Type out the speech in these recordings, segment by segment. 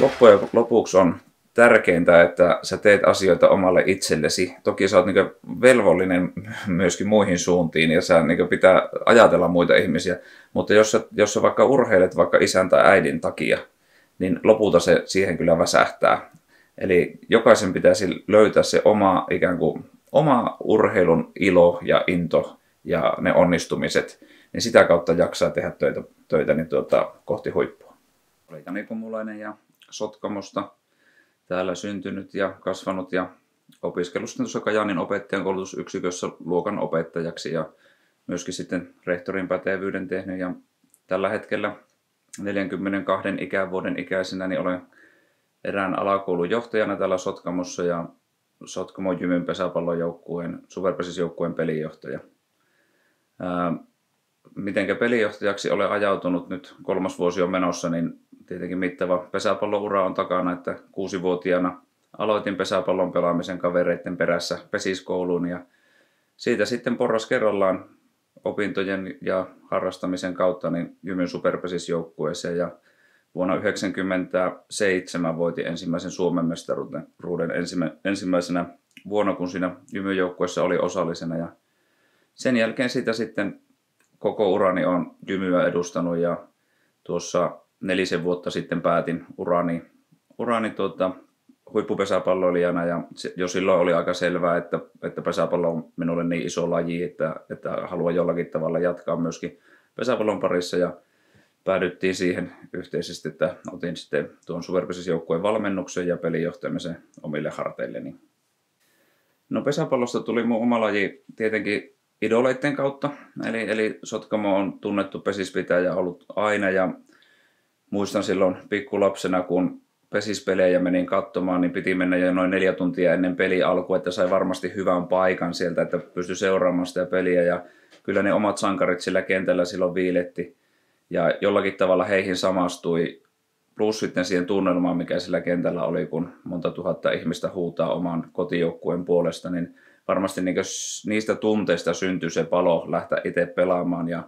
loppujen lopuksi on tärkeintä, että sä teet asioita omalle itsellesi. Toki sä oot niin velvollinen myöskin muihin suuntiin ja sä niin pitää ajatella muita ihmisiä. Mutta jos sä, jos sä vaikka urheilet vaikka isän tai äidin takia, niin lopulta se siihen kyllä väsähtää. Eli jokaisen pitäisi löytää se oma ikään kuin oma urheilun ilo ja into ja ne onnistumiset, niin sitä kautta jaksaa tehdä töitä, töitä niin tuota, kohti huippua. Olen Jani Kumulainen ja Sotkamosta täällä syntynyt ja kasvanut ja opiskellut sitten tuossa Kajaanin opettajan koulutusyksikössä luokan opettajaksi ja myöskin sitten rehtorin pätevyyden tehnyt ja tällä hetkellä 42 ikävuoden ikäisenä niin olen erään alakoulun johtajana täällä Sotkamossa ja Sotkamon Jymyn pesäpallojoukkueen, superpesisjoukkueen pelijohtaja. Ää, mitenkä pelijohtajaksi olen ajautunut nyt kolmas vuosi on menossa, niin tietenkin mittava pesäpalloura on takana, että kuusivuotiaana aloitin pesäpallon pelaamisen kavereiden perässä pesiskouluun ja siitä sitten porras kerrallaan opintojen ja harrastamisen kautta niin Jymyn superpesisjoukkueeseen ja vuonna 1997 voiti ensimmäisen Suomen mestaruuden ensimmäisenä vuonna, kun siinä jymyjoukkueessa oli osallisena ja sen jälkeen sitä sitten koko urani on jymyä edustanut ja tuossa nelisen vuotta sitten päätin urani, urani tuota, huippupesäpalloilijana ja jo silloin oli aika selvää, että, että pesäpallo on minulle niin iso laji, että, että haluan jollakin tavalla jatkaa myöskin pesäpallon parissa ja päädyttiin siihen yhteisesti, että otin sitten tuon superpesisjoukkueen valmennuksen ja pelijohtamisen omille harteilleni. No pesäpallosta tuli mun oma laji tietenkin idoleiden kautta, eli, eli Sotkamo on tunnettu pesispitäjä ollut aina ja muistan silloin pikkulapsena, kun pesispelejä menin katsomaan, niin piti mennä jo noin neljä tuntia ennen peli alkua, että sai varmasti hyvän paikan sieltä, että pystyi seuraamaan sitä peliä. Ja kyllä ne omat sankarit sillä kentällä silloin viiletti ja jollakin tavalla heihin samastui. Plus sitten siihen tunnelmaan, mikä sillä kentällä oli, kun monta tuhatta ihmistä huutaa oman kotijoukkueen puolesta, niin varmasti niin niistä tunteista syntyi se palo lähteä itse pelaamaan ja,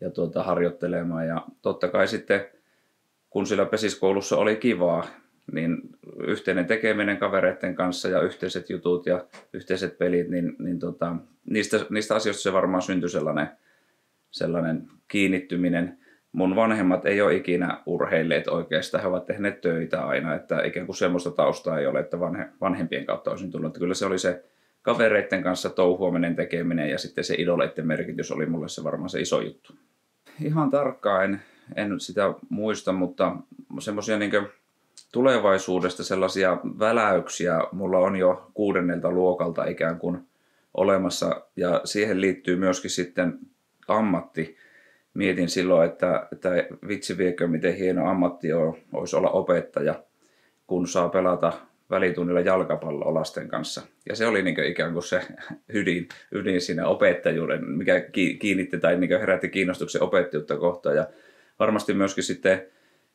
ja tuota, harjoittelemaan. Ja totta kai sitten, kun sillä pesiskoulussa oli kivaa, niin yhteinen tekeminen kavereiden kanssa ja yhteiset jutut ja yhteiset pelit, niin, niin tota, niistä, niistä asioista se varmaan syntyi sellainen, sellainen kiinnittyminen mun vanhemmat ei ole ikinä urheilleet oikeastaan, he ovat tehneet töitä aina, että ikään kuin semmoista taustaa ei ole, että vanhe, vanhempien kautta olisin tullut. Että kyllä se oli se kavereiden kanssa touhuaminen, tekeminen ja sitten se idoleiden merkitys oli mulle se varmaan se iso juttu. Ihan tarkkaan en, en sitä muista, mutta semmoisia niin tulevaisuudesta sellaisia väläyksiä mulla on jo kuudennelta luokalta ikään kuin olemassa ja siihen liittyy myöskin sitten ammatti mietin silloin, että, että vitsi viekö, miten hieno ammatti on, olisi olla opettaja, kun saa pelata välitunnilla jalkapalloa lasten kanssa. Ja se oli niin ikään kuin se ydin, ydin siinä opettajuuden, mikä kiinnitti tai niin herätti kiinnostuksen opettajuutta kohtaan. Ja varmasti myöskin sitten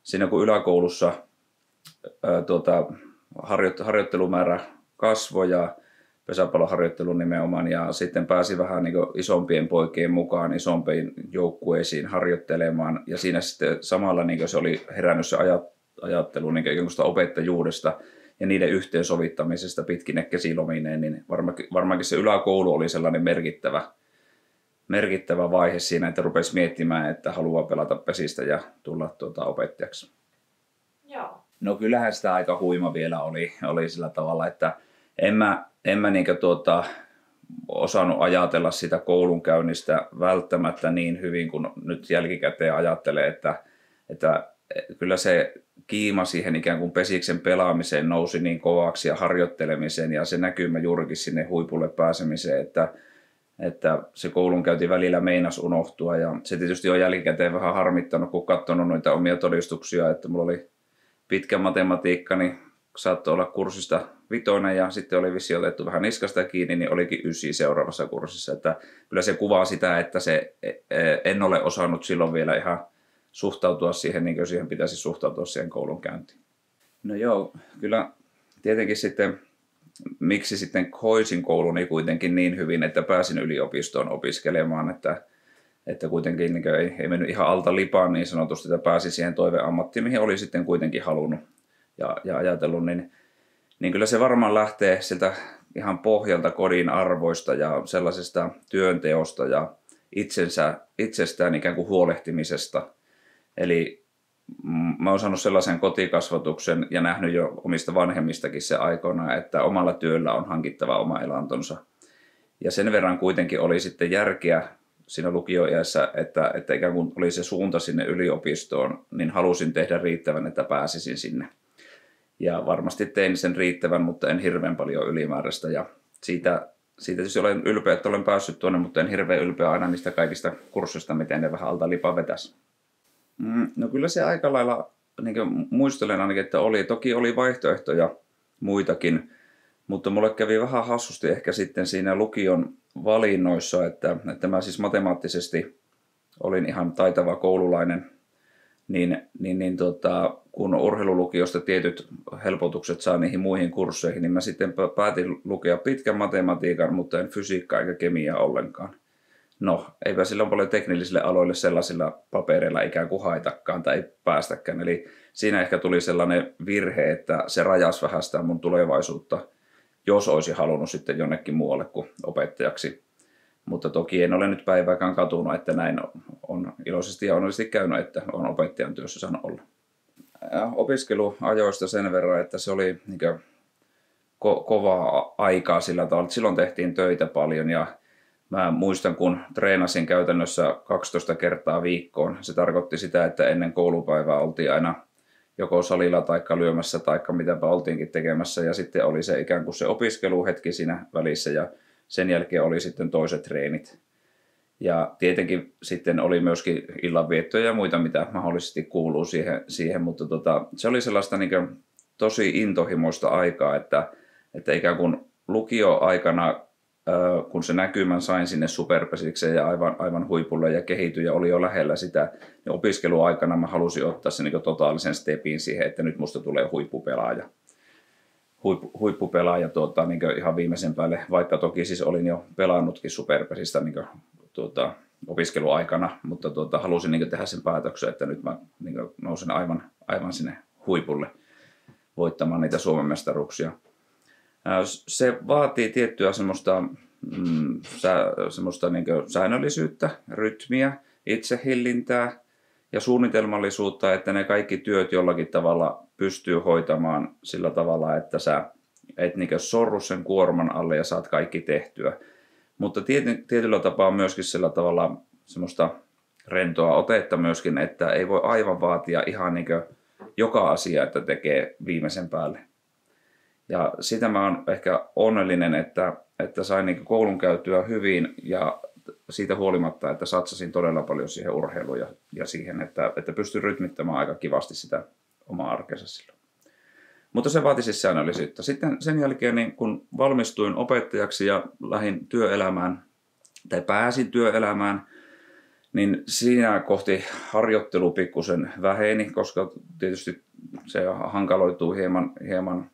siinä kun yläkoulussa ää, tuota, harjoittelumäärä kasvoi ja pesäpalloharjoittelun nimenomaan ja sitten pääsi vähän niin isompien poikien mukaan isompiin joukkueisiin harjoittelemaan ja siinä sitten samalla niin se oli herännyt se ajattelu niin opettajuudesta ja niiden yhteensovittamisesta pitkine kesilomineen, niin varmaankin, varmaankin se yläkoulu oli sellainen merkittävä, merkittävä vaihe siinä, että rupesi miettimään, että haluaa pelata pesistä ja tulla tuota opettajaksi. Joo. No kyllähän sitä aika huima vielä oli, oli sillä tavalla, että en mä, en mä niin tuota, osannut ajatella sitä koulunkäynnistä välttämättä niin hyvin kuin nyt jälkikäteen ajattelee, että, että kyllä se kiima siihen ikään kuin pesiksen pelaamiseen nousi niin kovaksi ja harjoittelemiseen ja se näkymä juurikin sinne huipulle pääsemiseen, että, että se koulunkäynti välillä meinas unohtua ja se tietysti on jälkikäteen vähän harmittanut, kun katsonut noita omia todistuksia, että mulla oli pitkä matematiikka, niin saattoi olla kurssista vitoinen ja sitten oli vissi otettu vähän niskasta kiinni, niin olikin ysi seuraavassa kurssissa. Että kyllä se kuvaa sitä, että se, e, e, en ole osannut silloin vielä ihan suhtautua siihen, niin kuin siihen pitäisi suhtautua siihen koulun käyntiin. No joo, kyllä tietenkin sitten, miksi sitten hoisin kouluni kuitenkin niin hyvin, että pääsin yliopistoon opiskelemaan, että, että kuitenkin niin ei, ei mennyt ihan alta lipaan niin sanotusti, että pääsi siihen toiveammattiin, mihin oli sitten kuitenkin halunnut ja, ja ajatellut, niin, niin kyllä se varmaan lähtee siltä ihan pohjalta kodin arvoista ja sellaisesta työnteosta ja itsensä, itsestään ikään kuin huolehtimisesta. Eli mä oon saanut sellaisen kotikasvatuksen ja nähnyt jo omista vanhemmistakin se aikoina, että omalla työllä on hankittava oma elantonsa. Ja sen verran kuitenkin oli sitten järkeä siinä lukioiässä, että, että ikään kuin oli se suunta sinne yliopistoon, niin halusin tehdä riittävän, että pääsisin sinne. Ja varmasti tein sen riittävän, mutta en hirveän paljon ylimääräistä. Ja siitä, siitä tietysti olen ylpeä, että olen päässyt tuonne, mutta en hirveän ylpeä aina niistä kaikista kursseista, miten ne vähän alta lipa vetäisi. Mm, no kyllä se aika lailla, niin muistelen ainakin, että oli. Toki oli vaihtoehtoja muitakin, mutta mulle kävi vähän hassusti ehkä sitten siinä lukion valinnoissa, että, että mä siis matemaattisesti olin ihan taitava koululainen, niin, niin, niin tota, kun urheilulukiosta tietyt helpotukset saa niihin muihin kursseihin, niin mä sitten päätin lukea pitkän matematiikan, mutta en fysiikkaa eikä kemiaa ollenkaan. No, eipä silloin paljon teknillisille aloille sellaisilla papereilla ikään kuin haitakaan tai ei päästäkään. Eli siinä ehkä tuli sellainen virhe, että se rajasi vähän sitä mun tulevaisuutta, jos olisi halunnut sitten jonnekin muualle kuin opettajaksi. Mutta toki en ole nyt päivääkään katunut, että näin on iloisesti ja onnellisesti käynyt, että on opettajan työssä saanut olla. Opiskeluajoista sen verran, että se oli niin ko- kovaa aikaa sillä tavalla, että silloin tehtiin töitä paljon ja Mä muistan, kun treenasin käytännössä 12 kertaa viikkoon. Se tarkoitti sitä, että ennen koulupäivää oltiin aina joko salilla tai lyömässä tai mitäpä oltiinkin tekemässä. Ja sitten oli se ikään kuin se opiskeluhetki siinä välissä ja sen jälkeen oli sitten toiset treenit. Ja tietenkin sitten oli myöskin illanviettoja ja muita, mitä mahdollisesti kuuluu siihen, siihen mutta tota, se oli sellaista niin tosi intohimoista aikaa, että, että ikään kuin lukioaikana kun se näkymän sain sinne superpesikseen ja aivan, aivan huipulle ja kehityi ja oli jo lähellä sitä, niin opiskeluaikana mä halusin ottaa sen niin totaalisen stepin siihen, että nyt musta tulee huippupelaaja. Huippu, huippupelaaja tuota, niin ihan viimeisen päälle, vaikka toki siis olin jo pelannutkin superpesistä niin kuin, tuota, opiskeluaikana, mutta tuota, halusin niin tehdä sen päätöksen, että nyt mä niin nousen aivan, aivan sinne huipulle voittamaan niitä Suomen mestaruuksia. Se vaatii tiettyä semmoista, mm, semmoista niin säännöllisyyttä, rytmiä, itsehillintää ja suunnitelmallisuutta, että ne kaikki työt jollakin tavalla pystyy hoitamaan sillä tavalla, että sä et niin sorru sen kuorman alle ja saat kaikki tehtyä. Mutta tiety, tietyllä tapaa myöskin sillä tavalla semmoista rentoa otetta myöskin, että ei voi aivan vaatia ihan niin joka asia, että tekee viimeisen päälle. Ja sitä mä oon ehkä onnellinen, että, että sain niin koulun käytyä hyvin ja siitä huolimatta, että satsasin todella paljon siihen urheiluun ja, ja siihen, että, että pystyn rytmittämään aika kivasti sitä omaa arkensa silloin. Mutta se vaati siis säännöllisyyttä. Sitten sen jälkeen, niin kun valmistuin opettajaksi ja lähdin työelämään, tai pääsin työelämään, niin siinä kohti harjoittelu pikkusen väheni, koska tietysti se hankaloituu hieman, hieman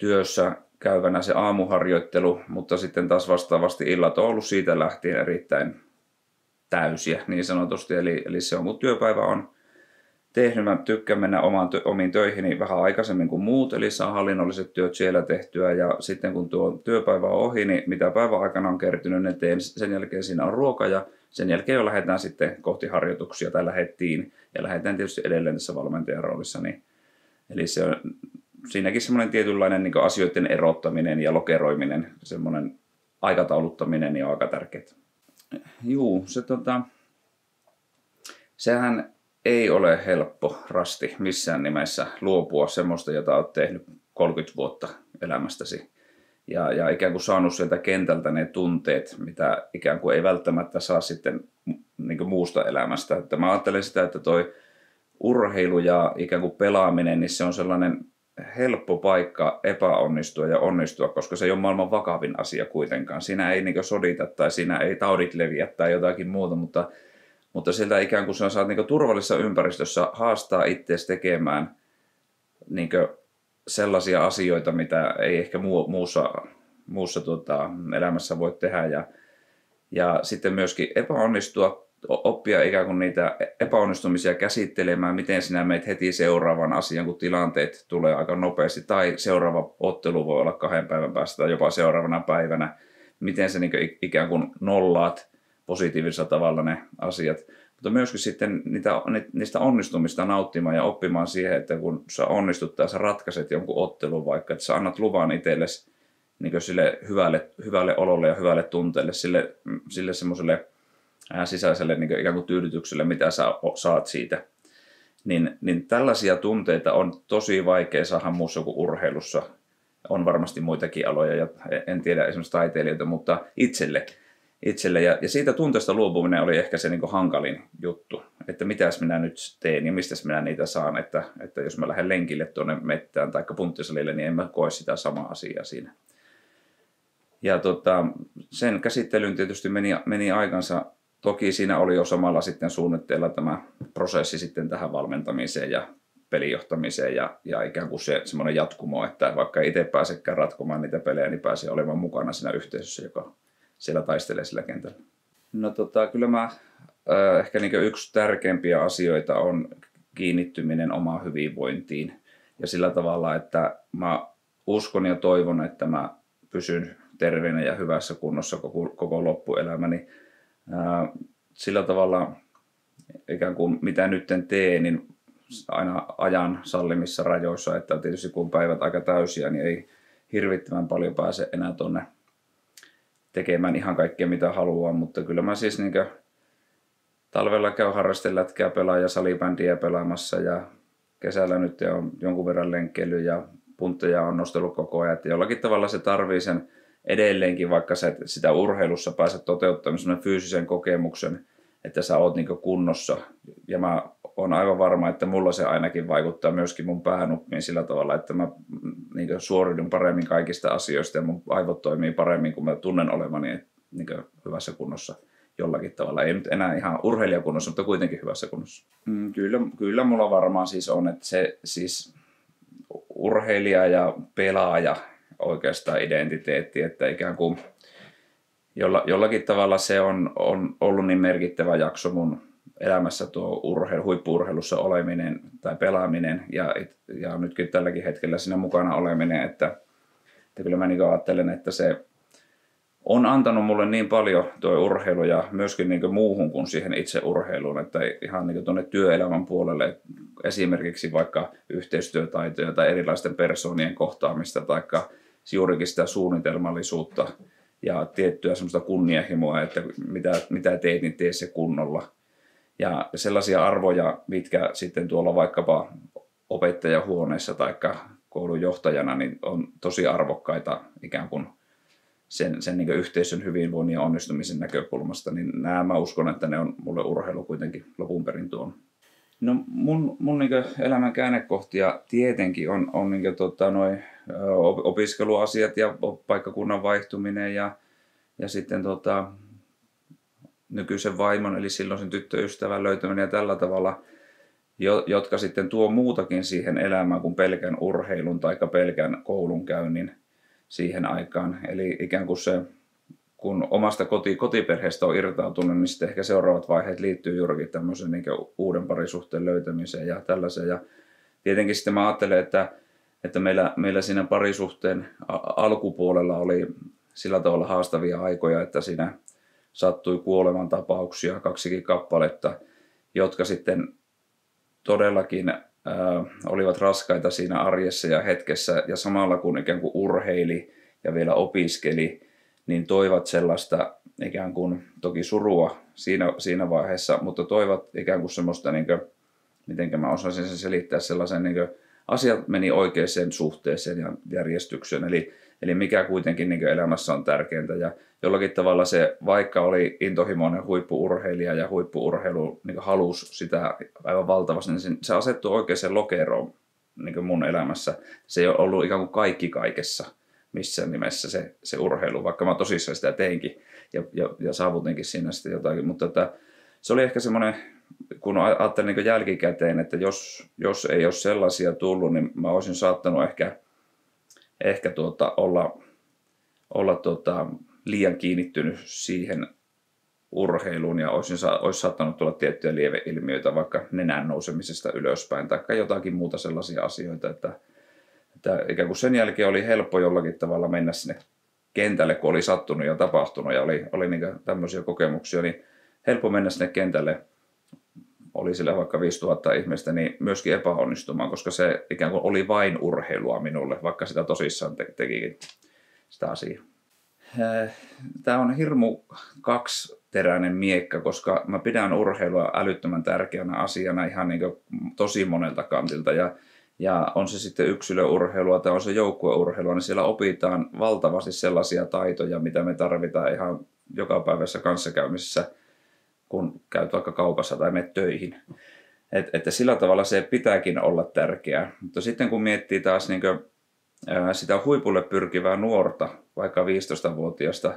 työssä käyvänä se aamuharjoittelu, mutta sitten taas vastaavasti illat on ollut siitä lähtien erittäin täysiä niin sanotusti. Eli, eli se on kun työpäivä on tehnyt, mä tykkään mennä omaan, omiin töihin vähän aikaisemmin kuin muut, eli saa hallinnolliset työt siellä tehtyä ja sitten kun tuo työpäivä on ohi, niin mitä päivän aikana on kertynyt, ne teen, sen jälkeen siinä on ruoka ja sen jälkeen jo lähdetään sitten kohti harjoituksia tai lähettiin ja lähdetään tietysti edelleen tässä valmentajan roolissa, niin Eli se on, siinäkin semmoinen tietynlainen niin asioiden erottaminen ja lokeroiminen, semmoinen aikatauluttaminen ja aika tärkeää. Juu, se tota, sehän ei ole helppo rasti missään nimessä luopua semmoista, jota olet tehnyt 30 vuotta elämästäsi. Ja, ja ikään kuin saanut sieltä kentältä ne tunteet, mitä ikään kuin ei välttämättä saa sitten niin muusta elämästä. Että mä ajattelen sitä, että toi urheilu ja ikään kuin pelaaminen, niin se on sellainen helppo paikka epäonnistua ja onnistua, koska se ei ole maailman vakavin asia kuitenkaan. Siinä ei niin sodita tai siinä ei taudit leviä tai jotakin muuta, mutta, mutta sieltä ikään kuin sä saat niin turvallisessa ympäristössä haastaa itseäsi tekemään niin sellaisia asioita, mitä ei ehkä muu, muussa, muussa tuota, elämässä voi tehdä ja, ja sitten myöskin epäonnistua oppia ikään kuin niitä epäonnistumisia käsittelemään, miten sinä meet heti seuraavan asian, kun tilanteet tulee aika nopeasti, tai seuraava ottelu voi olla kahden päivän päästä tai jopa seuraavana päivänä, miten sä niin ikään kuin nollaat positiivisella tavalla ne asiat. Mutta myöskin sitten niitä, niistä onnistumista nauttimaan ja oppimaan siihen, että kun sä onnistut tai sä ratkaiset jonkun ottelun vaikka, että sä annat luvan itsellesi niin sille hyvälle, hyvälle ololle ja hyvälle tunteelle, sille, sille semmoiselle sisäiselle niin ikään kuin tyydytykselle, mitä sä saat siitä. Niin, niin tällaisia tunteita on tosi vaikea saada muussa kuin urheilussa. On varmasti muitakin aloja ja en tiedä esimerkiksi taiteilijoita, mutta itselle. itselle. Ja, ja siitä tunteesta luopuminen oli ehkä se niin hankalin juttu, että mitäs minä nyt teen ja mistä minä niitä saan. Että, että jos mä lähden lenkille tuonne mettään tai punttisalille, niin en mä koe sitä samaa asiaa siinä. Ja tota, sen käsittelyyn tietysti meni, meni aikansa. Toki siinä oli jo samalla sitten suunnitteilla tämä prosessi sitten tähän valmentamiseen ja pelijohtamiseen ja, ja ikään kuin se semmoinen jatkumo, että vaikka itse pääsekään ratkomaan niitä pelejä, niin pääsee olemaan mukana siinä yhteisössä, joka siellä taistelee sillä kentällä. No tota, kyllä mä äh, ehkä niin yksi tärkeimpiä asioita on kiinnittyminen omaan hyvinvointiin ja sillä tavalla, että mä uskon ja toivon, että mä pysyn terveenä ja hyvässä kunnossa koko, koko loppuelämäni. Sillä tavalla ikään kuin mitä nyt teen, niin aina ajan sallimissa rajoissa, että tietysti kun päivät aika täysiä, niin ei hirvittävän paljon pääse enää tonne tekemään ihan kaikkea mitä haluaa, mutta kyllä mä siis niin talvella käy harrastelätkää pelaa ja salibändiä pelaamassa ja kesällä nyt on jonkun verran lenkkeily ja puntteja on nostellut koko ajan, että jollakin tavalla se tarvii sen edelleenkin, vaikka sä sitä urheilussa pääset toteuttamaan sellainen fyysisen kokemuksen, että sä oot niin kunnossa. Ja mä oon aivan varma, että mulla se ainakin vaikuttaa myöskin mun päänuppiin sillä tavalla, että mä niin suoriudun paremmin kaikista asioista ja mun aivot toimii paremmin, kun mä tunnen olevani niin hyvässä kunnossa jollakin tavalla. Ei nyt enää ihan urheilijakunnossa, mutta kuitenkin hyvässä kunnossa. Mm, kyllä, kyllä mulla varmaan siis on, että se siis urheilija ja pelaaja oikeastaan identiteetti, että ikään kuin jolla, jollakin tavalla se on, on ollut niin merkittävä jakso mun elämässä tuo urheilu, huippuurheilussa oleminen tai pelaaminen ja, ja nytkin tälläkin hetkellä siinä mukana oleminen, että, että kyllä mä niin ajattelen, että se on antanut mulle niin paljon tuo urheilu ja myöskin niin muuhun kuin siihen itse urheiluun, että ihan niin tuonne työelämän puolelle esimerkiksi vaikka yhteistyötaitoja tai erilaisten persoonien kohtaamista tai juurikin sitä suunnitelmallisuutta ja tiettyä semmoista kunnianhimoa, että mitä, mitä teet, niin tee se kunnolla. Ja sellaisia arvoja, mitkä sitten tuolla vaikkapa opettajahuoneessa tai koulun johtajana, niin on tosi arvokkaita ikään kuin sen, sen niin yhteisön hyvinvoinnin ja onnistumisen näkökulmasta, niin nämä mä uskon, että ne on mulle urheilu kuitenkin lopun perin tuon. No mun, mun niin elämän käännekohtia tietenkin on, on niin tota, noi, opiskeluasiat ja paikkakunnan vaihtuminen ja, ja sitten tota, nykyisen vaimon eli silloin sen tyttöystävän löytäminen ja tällä tavalla, jotka sitten tuo muutakin siihen elämään kuin pelkän urheilun tai pelkän koulunkäynnin siihen aikaan. Eli ikään kuin se, kun omasta koti, kotiperheestä on irtautunut, niin sitten ehkä seuraavat vaiheet liittyy juurikin tämmöisen niin uuden parisuhteen löytämiseen ja tällaiseen. Ja tietenkin sitten mä ajattelen, että, että meillä, meillä siinä parisuhteen alkupuolella oli sillä tavalla haastavia aikoja, että siinä sattui kuolemantapauksia, kaksikin kappaletta, jotka sitten todellakin olivat raskaita siinä arjessa ja hetkessä ja samalla kun ikään kuin urheili ja vielä opiskeli, niin toivat sellaista ikään kuin toki surua siinä, siinä vaiheessa, mutta toivat ikään kuin semmoista, niin kuin, miten mä osaisin sen selittää, sellaisen niin kuin, asiat meni oikeaan suhteeseen ja järjestykseen, eli, eli mikä kuitenkin niin elämässä on tärkeintä. Ja jollakin tavalla se, vaikka oli intohimoinen huippuurheilija ja huippuurheilu niin halusi sitä aivan valtavasti, niin se asettui oikeaan lokeroon niin mun elämässä. Se ei ollut ikään kuin kaikki kaikessa missään nimessä se, se urheilu, vaikka mä tosissaan sitä teinkin ja, ja, ja saavutinkin siinä sitten jotakin, mutta että, se oli ehkä semmoinen kun ajattelin niin jälkikäteen, että jos, jos ei ole sellaisia tullut, niin mä olisin saattanut ehkä, ehkä tuota, olla, olla tuota, liian kiinnittynyt siihen urheiluun ja olisi, olisi saattanut tulla tiettyjä lieveilmiöitä vaikka nenän nousemisesta ylöspäin tai jotakin muuta sellaisia asioita, että, että ikään kuin sen jälkeen oli helppo jollakin tavalla mennä sinne kentälle, kun oli sattunut ja tapahtunut ja oli, oli niin tämmöisiä kokemuksia, niin helppo mennä sinne kentälle, oli sillä vaikka 5000 ihmistä, niin myöskin epäonnistumaan, koska se ikään kuin oli vain urheilua minulle, vaikka sitä tosissaan te- tekikin sitä asiaa. Äh, Tämä on hirmu kaksiteräinen miekka, koska mä pidän urheilua älyttömän tärkeänä asiana ihan niin tosi monelta kantilta. Ja, ja on se sitten yksilöurheilua tai on se joukkueurheilua, niin siellä opitaan valtavasti sellaisia taitoja, mitä me tarvitaan ihan jokapäiväisessä kanssakäymisessä, kun käyt vaikka kaupassa tai menet töihin. Et, että sillä tavalla se pitääkin olla tärkeää. Mutta sitten kun miettii taas niin sitä huipulle pyrkivää nuorta, vaikka 15-vuotiaasta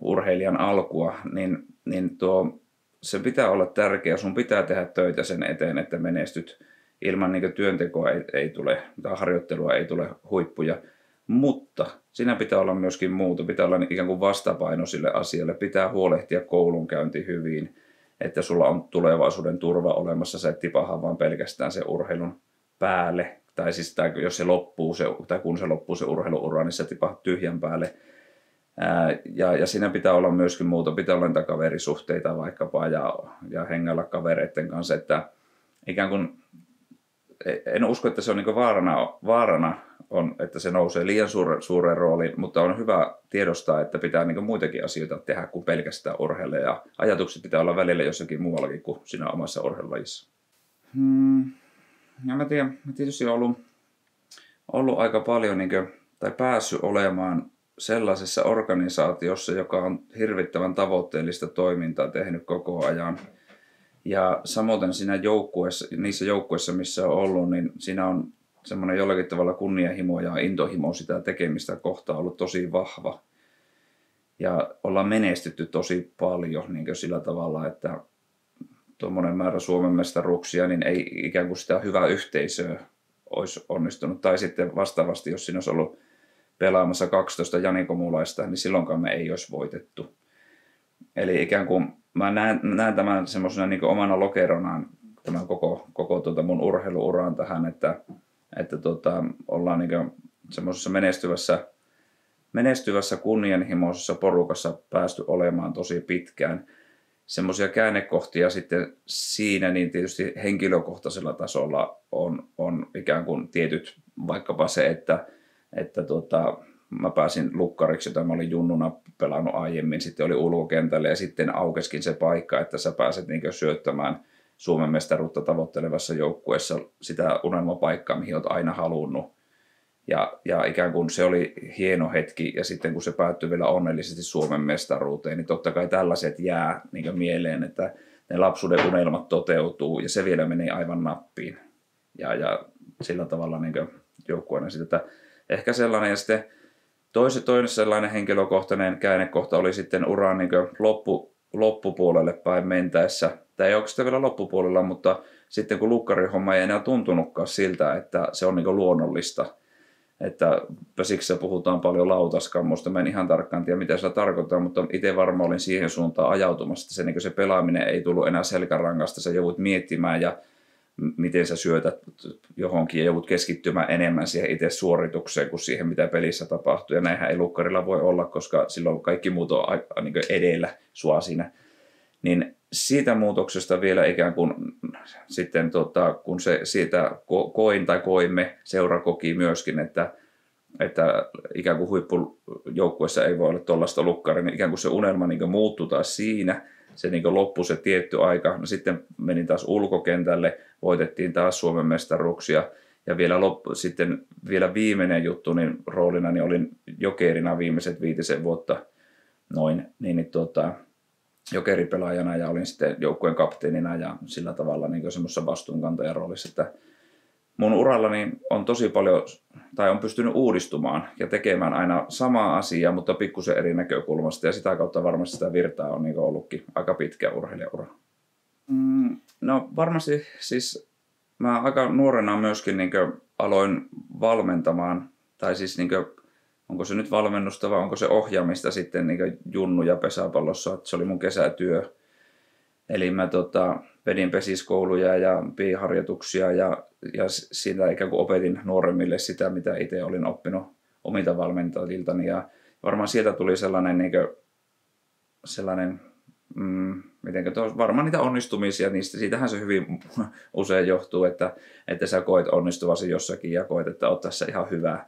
urheilijan alkua, niin, niin tuo, se pitää olla tärkeä. Sun pitää tehdä töitä sen eteen, että menestyt. Ilman niin työntekoa ei, ei tule, tai harjoittelua ei tule huippuja. Mutta siinä pitää olla myöskin muuta. Pitää olla ikään kuin vastapaino sille asialle. Pitää huolehtia koulunkäynti hyvin, että sulla on tulevaisuuden turva olemassa. Sä et tipaha vaan pelkästään se urheilun päälle tai siis tai jos se loppuu, se, tai kun se loppuu se urheiluura, niin se tipahtaa tyhjän päälle. Ää, ja, ja siinä pitää olla myöskin muuta, pitää olla niitä kaverisuhteita vaikkapa ja, ja hengällä kavereiden kanssa, että ikään kuin en usko, että se on niin vaarana, vaarana on, että se nousee liian suure, suureen rooliin, mutta on hyvä tiedostaa, että pitää niin muitakin asioita tehdä kuin pelkästään urheilla ja ajatukset pitää olla välillä jossakin muuallakin kuin siinä omassa urheilulajissa. Hmm ja mä tiedän, mä tietysti ollut, ollut aika paljon niin kuin, tai päässyt olemaan sellaisessa organisaatiossa, joka on hirvittävän tavoitteellista toimintaa tehnyt koko ajan. Ja samoin siinä joukkueessa, niissä joukkueissa, missä on ollut, niin siinä on semmoinen jollakin tavalla kunnianhimo ja intohimo sitä tekemistä kohtaa ollut tosi vahva. Ja ollaan menestytty tosi paljon niin sillä tavalla, että tuommoinen määrä Suomen mestaruuksia, niin ei ikään kuin sitä hyvää yhteisöä olisi onnistunut. Tai sitten vastaavasti, jos siinä olisi ollut pelaamassa 12 janikomulaista, niin silloinkaan me ei olisi voitettu. Eli ikään kuin mä näen, näen tämän semmoisena niin omana lokeronaan tämän koko, koko tuota mun urheiluuraan tähän, että, että tuota, ollaan niin semmoisessa menestyvässä, menestyvässä kunnianhimoisessa porukassa päästy olemaan tosi pitkään – semmoisia käännekohtia sitten siinä, niin tietysti henkilökohtaisella tasolla on, on ikään kuin tietyt, vaikkapa se, että, että tota, mä pääsin lukkariksi, jota mä olin junnuna pelannut aiemmin, sitten oli ulkokentällä ja sitten aukeskin se paikka, että sä pääset niin syöttämään Suomen mestaruutta tavoittelevassa joukkueessa sitä unelmapaikkaa, mihin olet aina halunnut. Ja, ja ikään kuin se oli hieno hetki, ja sitten kun se päättyi vielä onnellisesti Suomen mestaruuteen, niin totta kai tällaiset jää niin mieleen, että ne lapsuuden unelmat toteutuu, ja se vielä meni aivan nappiin. Ja, ja sillä tavalla niin joukkueena sitten, että ehkä sellainen, ja sitten toisen, toinen sellainen henkilökohtainen käännekohta oli sitten uran niin loppu, loppupuolelle päin mentäessä, tai ei oikeastaan vielä loppupuolella, mutta sitten kun lukkarihomma ei enää tuntunutkaan siltä, että se on niin luonnollista – että siksi puhutaan paljon lautaskammosta. Mä en ihan tarkkaan tiedä, mitä se tarkoittaa, mutta itse varmaan olin siihen suuntaan ajautumassa, että se, niin se pelaaminen ei tullut enää selkärangasta, sä joudut miettimään ja miten sä syötät johonkin ja joudut keskittymään enemmän siihen itse suoritukseen kuin siihen, mitä pelissä tapahtuu. Ja näinhän ei lukkarilla voi olla, koska silloin kaikki muut on niin edellä sua siinä. Niin siitä muutoksesta vielä ikään kuin sitten tota, kun se siitä koin tai koimme, seura koki myöskin, että, että ikään kuin huippujoukkuessa ei voi olla tuollaista lukkaria, niin ikään kuin se unelma niin muuttui taas siinä, se niin loppui se tietty aika, no sitten menin taas ulkokentälle, voitettiin taas Suomen mestaruuksia, ja vielä, loppu, sitten vielä viimeinen juttu, niin roolina niin olin jokerina viimeiset viitisen vuotta noin, niin, niin tuota, jokeripelaajana ja olin sitten joukkueen kapteenina ja sillä tavalla niin semmoisessa vastuunkantajan roolissa, että mun urallani on tosi paljon, tai on pystynyt uudistumaan ja tekemään aina samaa asiaa, mutta pikkusen eri näkökulmasta ja sitä kautta varmasti sitä virtaa on niin ollutkin aika pitkä urheilijaura. Mm, no varmasti siis mä aika nuorena myöskin niin aloin valmentamaan, tai siis niin onko se nyt valmennusta vai onko se ohjaamista sitten niin junnu- ja pesäpallossa. Että se oli mun kesätyö. Eli mä tota, vedin pesiskouluja ja piiharjoituksia ja, ja siitä ikään kuin opetin nuoremmille sitä, mitä itse olin oppinut omilta valmentajiltani. Ja varmaan sieltä tuli sellainen, niin kuin, sellainen mm, mitenkä tuo, varmaan niitä onnistumisia, niistä siitähän se hyvin usein johtuu, että, että sä koet onnistuvasi jossakin ja koet, että oot tässä ihan hyvä,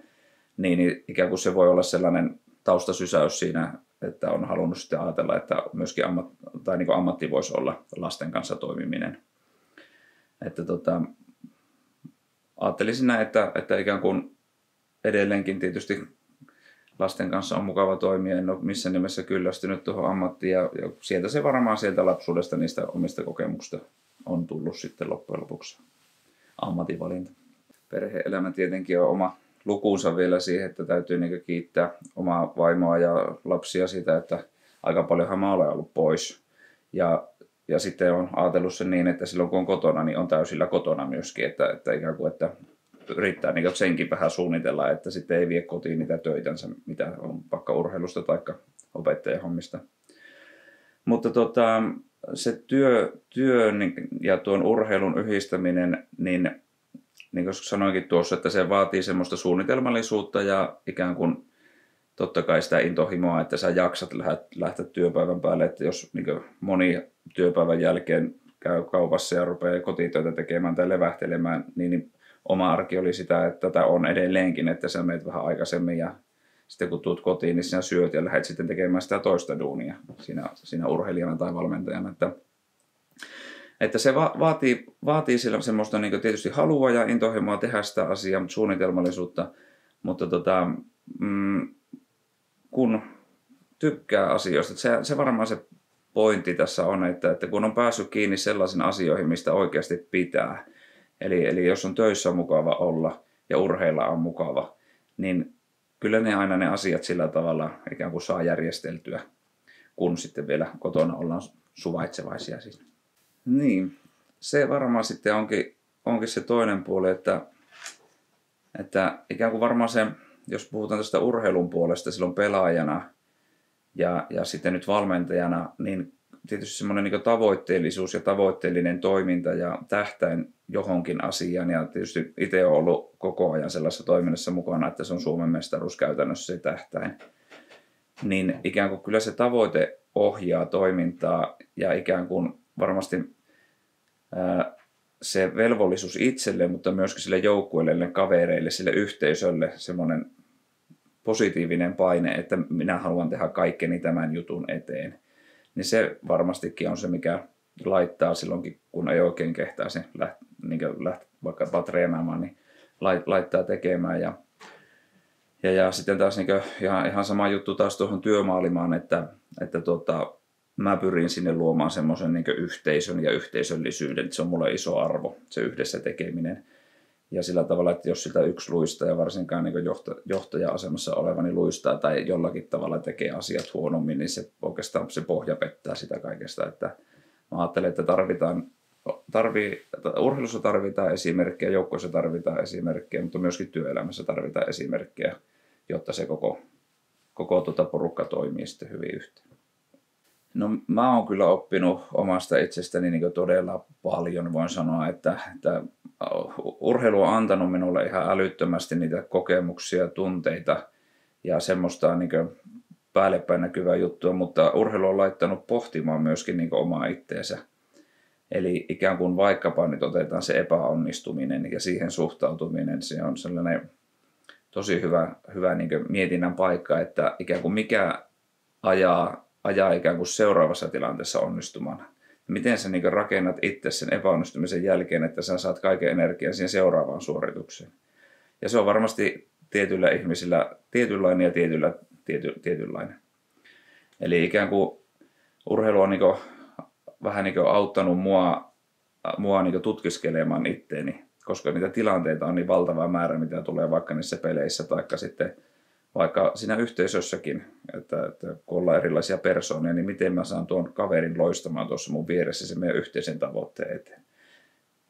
niin, niin ikään kuin se voi olla sellainen taustasysäys siinä, että on halunnut sitten ajatella, että myöskin ammat, tai niin ammatti voisi olla lasten kanssa toimiminen. Että tota, ajattelisin näin, että, että ikään kuin edelleenkin tietysti lasten kanssa on mukava toimia, en ole missään nimessä kyllästynyt tuohon ammattiin ja, ja sieltä se varmaan sieltä lapsuudesta niistä omista kokemuksista on tullut sitten loppujen lopuksi ammatinvalinta. Perhe-elämä tietenkin on oma lukuunsa vielä siihen, että täytyy niin kiittää omaa vaimoa ja lapsia siitä, että aika paljonhan mä olen ollut pois. Ja, ja sitten on ajatellut sen niin, että silloin kun on kotona, niin on täysillä kotona myöskin, että, että ikään kuin, että yrittää niin senkin vähän suunnitella, että sitten ei vie kotiin niitä töitänsä, mitä on vaikka urheilusta tai opettajahommista. Mutta tota, se työ, työ ja tuon urheilun yhdistäminen, niin, niin kuin sanoinkin tuossa, että se vaatii semmoista suunnitelmallisuutta ja ikään kuin totta kai sitä intohimoa, että sä jaksat lähteä työpäivän päälle, että jos niin moni työpäivän jälkeen käy kaupassa ja rupeaa kotitöitä tekemään tai levähtelemään, niin, niin oma arki oli sitä, että tätä on edelleenkin, että sä meet vähän aikaisemmin ja sitten kun tuut kotiin, niin sinä syöt ja lähdet sitten tekemään sitä toista duunia siinä, siinä urheilijana tai valmentajana. Että, että se va- vaatii, vaatii sillä semmoista niin tietysti halua ja intohimoa tehdä sitä asiaa, mutta suunnitelmallisuutta, mutta tota, mm, kun tykkää asioista, se, se varmaan se pointti tässä on, että, että kun on päässyt kiinni sellaisiin asioihin, mistä oikeasti pitää, Eli, eli jos on töissä mukava olla ja urheilla on mukava, niin kyllä ne aina ne asiat sillä tavalla ikään kuin saa järjesteltyä, kun sitten vielä kotona ollaan suvaitsevaisia. Siis. Niin, se varmaan sitten onkin, onkin se toinen puoli, että, että ikään kuin varmaan se, jos puhutaan tästä urheilun puolesta silloin pelaajana ja, ja sitten nyt valmentajana, niin tietysti semmoinen niin tavoitteellisuus ja tavoitteellinen toiminta ja tähtäin johonkin asiaan. Ja tietysti itse olen ollut koko ajan sellaisessa toiminnassa mukana, että se on Suomen mestaruus käytännössä se tähtäin. Niin ikään kuin kyllä se tavoite ohjaa toimintaa ja ikään kuin varmasti ää, se velvollisuus itselle, mutta myöskin sille joukkueelle, kavereille, sille yhteisölle semmoinen positiivinen paine, että minä haluan tehdä kaikkeni tämän jutun eteen niin se varmastikin on se, mikä laittaa silloinkin, kun ei oikein kehtaisi läht, niin läht, vaikka treenaamaan, niin laittaa tekemään. Ja, ja, ja sitten taas niin ihan, ihan sama juttu taas tuohon työmaailmaan, että, että tuota, mä pyrin sinne luomaan semmoisen niin yhteisön ja yhteisöllisyyden. Se on mulle iso arvo, se yhdessä tekeminen. Ja sillä tavalla, että jos sitä yksi luistaa ja varsinkaan niin johtaja-asemassa oleva niin luistaa tai jollakin tavalla tekee asiat huonommin, niin se oikeastaan se pohja pettää sitä kaikesta. Että mä ajattelen, että tarvitaan, tarvii, urheilussa tarvitaan esimerkkejä, joukkoissa tarvitaan esimerkkejä, mutta myöskin työelämässä tarvitaan esimerkkejä, jotta se koko, koko tuota porukka toimii sitten hyvin yhteen. No mä oon kyllä oppinut omasta itsestäni niin todella paljon. Voin sanoa, että, että urheilu on antanut minulle ihan älyttömästi niitä kokemuksia, tunteita ja semmoista niin päällepäin näkyvää juttua, mutta urheilu on laittanut pohtimaan myöskin niin omaa itteensä. Eli ikään kuin vaikkapa nyt otetaan se epäonnistuminen ja siihen suhtautuminen, se on sellainen tosi hyvä, hyvä niin mietinnän paikka, että ikään kuin mikä ajaa, ajaa ikään kuin seuraavassa tilanteessa onnistumaan miten sä niin rakennat itse sen epäonnistumisen jälkeen, että sä saat kaiken energian siihen seuraavaan suoritukseen. Ja se on varmasti tietyillä ihmisillä tietynlainen ja tietyllä, tiety, tietynlainen. Eli ikään kuin urheilu on niin kuin, vähän niin kuin auttanut mua, mua niin tutkiskelemaan itteeni, koska niitä tilanteita on niin valtava määrä, mitä tulee vaikka niissä peleissä tai sitten vaikka siinä yhteisössäkin, että, että kun ollaan erilaisia persoonia, niin miten mä saan tuon kaverin loistamaan tuossa mun vieressä se meidän yhteisen tavoitteen eteen.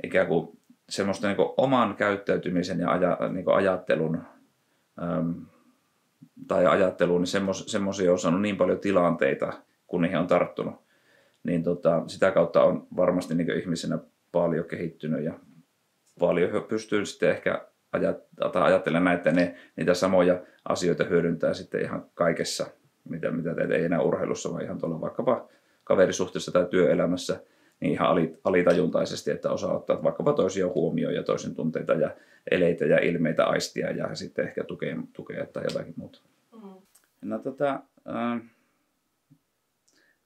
Ikään kuin semmoista niin kuin oman käyttäytymisen ja aja, niin kuin ajattelun äm, tai ajatteluun, niin semmoisia on saanut niin paljon tilanteita, kun niihin on tarttunut. Niin tota, sitä kautta on varmasti niin ihmisenä paljon kehittynyt ja paljon pystyy sitten ehkä ajattelemaan näitä ne, niitä samoja asioita hyödyntää sitten ihan kaikessa, mitä, mitä teet ei enää urheilussa, vaan ihan tuolla vaikkapa kaverisuhteessa tai työelämässä, niin ihan alitajuntaisesti, että osaa ottaa vaikkapa toisia huomioon ja toisen tunteita ja eleitä ja ilmeitä aistia ja sitten ehkä tukea, tukea tai jotakin muuta. Mm. No tota, äh,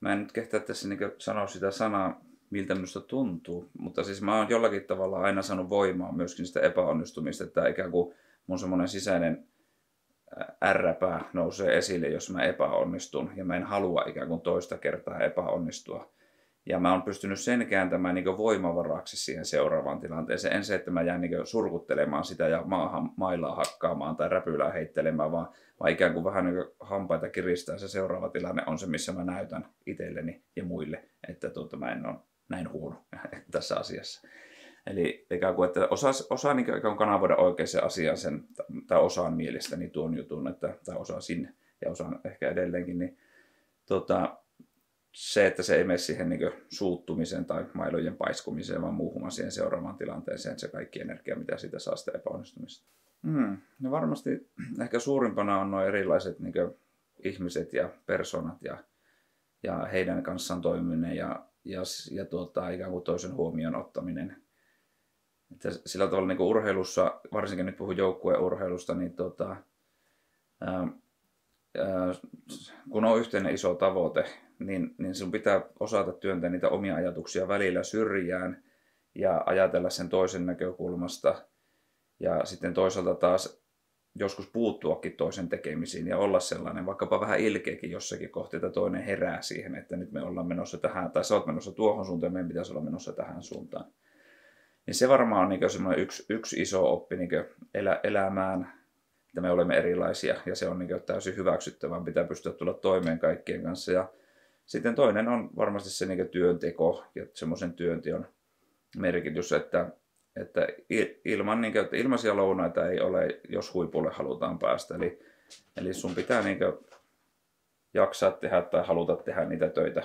mä en nyt kehtaa tässä niin sanoa sitä sanaa, miltä minusta tuntuu, mutta siis mä oon jollakin tavalla aina saanut voimaa myöskin sitä epäonnistumista, että ikään kuin mun semmoinen sisäinen ärräpää nousee esille, jos mä epäonnistun ja mä en halua ikään kuin toista kertaa epäonnistua. Ja mä oon pystynyt sen kääntämään niin voimavaraksi siihen seuraavaan tilanteeseen. En se, että mä jään niin surkuttelemaan sitä ja maahan mailaa hakkaamaan tai räpylää heittelemään, vaan, vaan ikään kuin vähän niin hampaita kiristää. Se seuraava tilanne on se, missä mä näytän itselleni ja muille, että tuota, mä en ole näin huono tässä asiassa. Eli ikään kuin, että osaa, osaa niin ikään kuin kanavoida oikeaan asiaan sen, tai osaan mielestäni tuon jutun, että, tai osaa sinne ja osaan ehkä edelleenkin, niin tota, se, että se ei mene siihen niin suuttumiseen tai mailojen paiskumiseen, vaan muuhun siihen seuraavaan tilanteeseen, se kaikki energia, mitä siitä saa sitä epäonnistumista. Hmm. No varmasti ehkä suurimpana on nuo erilaiset niin ihmiset ja persoonat ja, ja heidän kanssaan toimiminen ja, ja, ja tuota, ikään kuin toisen huomioon ottaminen. Että sillä tavalla niin urheilussa, varsinkin nyt puhun joukkueurheilusta, niin tuota, ää, ää, kun on yhteinen iso tavoite, niin, niin sinun pitää osata työntää niitä omia ajatuksia välillä syrjään ja ajatella sen toisen näkökulmasta. Ja sitten toisaalta taas joskus puuttuakin toisen tekemisiin ja olla sellainen, vaikkapa vähän ilkeäkin jossakin kohti, että toinen herää siihen, että nyt me ollaan menossa tähän, tai sä oot menossa tuohon suuntaan, meidän pitäisi olla menossa tähän suuntaan. Niin se varmaan on niin semmoinen yksi, yksi iso oppi niin elä, elämään, että me olemme erilaisia ja se on niin täysin hyväksyttävää, pitää pystyä tulla toimeen kaikkien kanssa. Ja sitten toinen on varmasti se niin työnteko ja semmoisen työnteon merkitys, että, että ilman, niin kuin, että ilmaisia lounaita ei ole, jos huipulle halutaan päästä. Eli, eli sun pitää niin kuin, jaksaa tehdä tai haluta tehdä niitä töitä,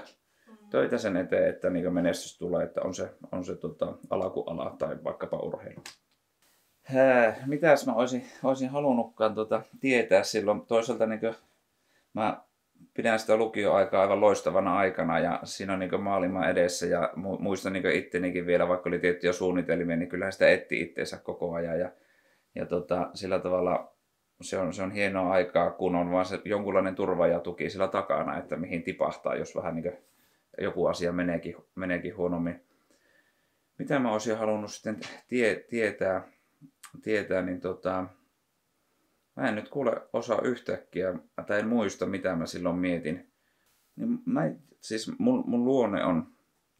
mm. töitä sen eteen, että niin menestys tulee, että on se, on se tota, ala kuin ala tai vaikkapa urheilu. Hää, mitäs mä olisin, olisin halunnutkaan tota, tietää silloin. Toisaalta niin kuin, mä pidän sitä lukioaikaa aivan loistavana aikana ja siinä on niin maailma edessä ja muistan niin ittenikin vielä, vaikka oli tiettyjä suunnitelmia, niin kyllähän sitä etti itseensä koko ajan ja, ja tota, sillä tavalla se on, se on hienoa aikaa, kun on vaan se jonkunlainen turva ja tuki sillä takana, että mihin tipahtaa, jos vähän niin joku asia meneekin, meneekin huonommin. Mitä mä olisin halunnut sitten tie, tietää, tietää, niin tota, Mä en nyt kuule osaa yhtäkkiä, tai en muista mitä mä silloin mietin. Niin mä, siis mun, mun luonne on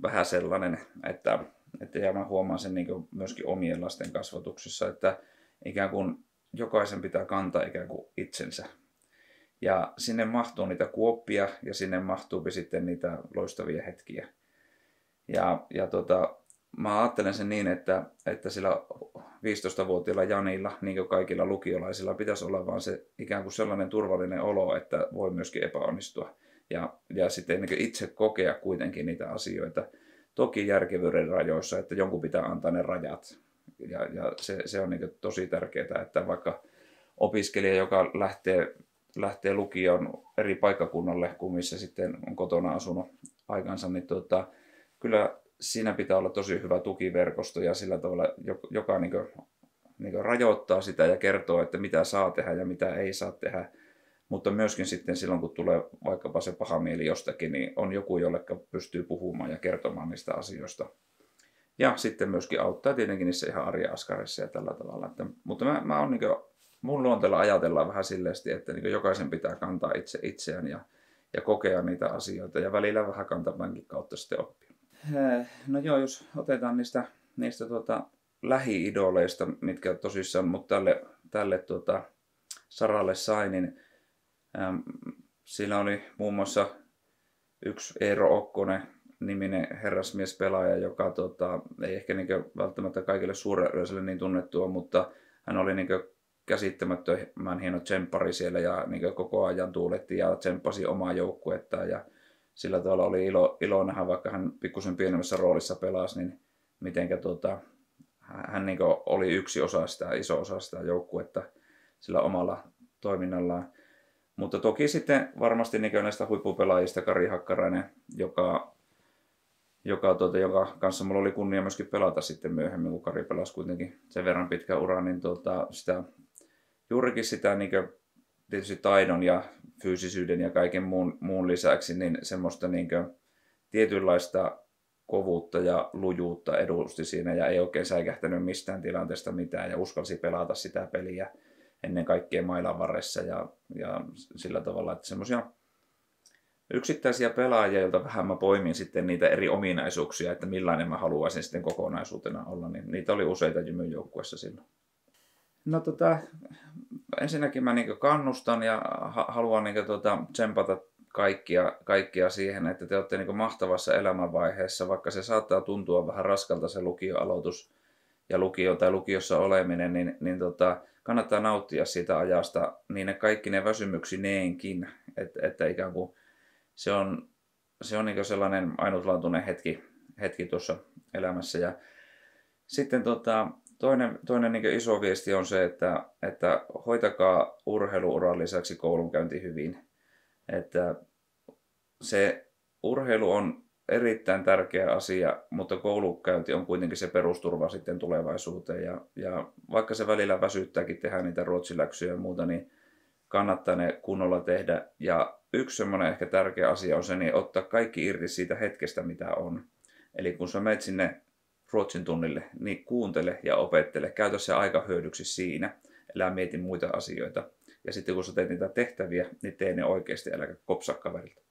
vähän sellainen, että, että ja mä huomaan sen niin myöskin omien lasten kasvatuksessa, että ikään kuin jokaisen pitää kantaa ikään kuin itsensä. Ja sinne mahtuu niitä kuoppia ja sinne mahtuu sitten niitä loistavia hetkiä. Ja, ja tota, mä ajattelen sen niin, että, että sillä 15-vuotiailla Janilla, niin kuin kaikilla lukiolaisilla, pitäisi olla vaan se ikään kuin sellainen turvallinen olo, että voi myöskin epäonnistua. Ja, ja sitten niin itse kokea kuitenkin niitä asioita. Toki järkevyyden rajoissa, että jonkun pitää antaa ne rajat. Ja, ja se, se on niin tosi tärkeää, että vaikka opiskelija, joka lähtee, lähtee lukioon eri paikkakunnalle kuin missä sitten on kotona asunut aikansa, niin tota, kyllä siinä pitää olla tosi hyvä tukiverkosto ja sillä tavalla, joka niin kuin, niin kuin rajoittaa sitä ja kertoo, että mitä saa tehdä ja mitä ei saa tehdä. Mutta myöskin sitten silloin, kun tulee vaikkapa se paha mieli jostakin, niin on joku, jolle pystyy puhumaan ja kertomaan niistä asioista. Ja sitten myöskin auttaa tietenkin niissä ihan arjen askarissa ja tällä tavalla. Että, mutta mä, mä on niin kuin, mun luonteella ajatellaan vähän silleesti, että niin jokaisen pitää kantaa itse itseään ja, ja kokea niitä asioita ja välillä vähän kantamankin kautta sitten oppia. No joo, jos otetaan niistä, niistä tuota, lähi-idoleista, mitkä tosissaan mut tälle, tälle tuota, saralle sai, niin äm, siinä oli muun muassa yksi Eero Okkonen niminen herrasmiespelaaja, joka tota, ei ehkä niin välttämättä kaikille suurelle niin tunnettua, mutta hän oli niin käsittämättömän hieno tsemppari siellä ja niin koko ajan tuuletti ja tsemppasi omaa joukkuettaan ja sillä tavalla oli ilo, ilo nähdä, vaikka hän pikkusen pienemmässä roolissa pelasi, niin mitenkä tuota, hän niin oli yksi osa sitä, iso osa sitä joukkuetta sillä omalla toiminnallaan. Mutta toki sitten varmasti niin näistä huippupelaajista Kari Hakkarainen, joka, joka, tuota, joka kanssa mulla oli kunnia myöskin pelata sitten myöhemmin, kun Kari pelasi kuitenkin sen verran pitkä ura, niin tuota, sitä, juurikin sitä niin tietysti taidon ja fyysisyyden ja kaiken muun, muun lisäksi, niin semmoista niin kuin, tietynlaista kovuutta ja lujuutta edusti siinä ja ei oikein säikähtänyt mistään tilanteesta mitään ja uskalsi pelata sitä peliä ennen kaikkea mailan varressa ja, ja sillä tavalla, että semmoisia yksittäisiä pelaajia, joilta vähän mä poimin sitten niitä eri ominaisuuksia, että millainen mä haluaisin sitten kokonaisuutena olla, niin niitä oli useita jymyn joukkuessa silloin. No tota, ensinnäkin mä niin kannustan ja haluan niin tota, tsempata kaikkia, kaikkia siihen, että te olette niin mahtavassa elämänvaiheessa, vaikka se saattaa tuntua vähän raskalta se lukioaloitus ja lukio tai lukiossa oleminen, niin, niin tota, kannattaa nauttia siitä ajasta niin ne kaikki ne väsymyksineenkin, että, että ikään kuin se on, se on niin sellainen ainutlaatuinen hetki, hetki tuossa elämässä. Ja sitten tota, toinen, toinen niin iso viesti on se, että, että hoitakaa urheiluuran lisäksi koulunkäynti hyvin. Että se urheilu on erittäin tärkeä asia, mutta koulukäynti on kuitenkin se perusturva sitten tulevaisuuteen. Ja, ja vaikka se välillä väsyttääkin tehdä niitä ruotsiläksyjä ja muuta, niin kannattaa ne kunnolla tehdä. Ja yksi semmoinen ehkä tärkeä asia on se, niin ottaa kaikki irti siitä hetkestä, mitä on. Eli kun sä menet sinne ruotsin tunnille, niin kuuntele ja opettele. Käytä se aika hyödyksi siinä. Älä mieti muita asioita. Ja sitten kun sä teet niitä tehtäviä, niin tee ne oikeasti, äläkä kopsaa kaverilta.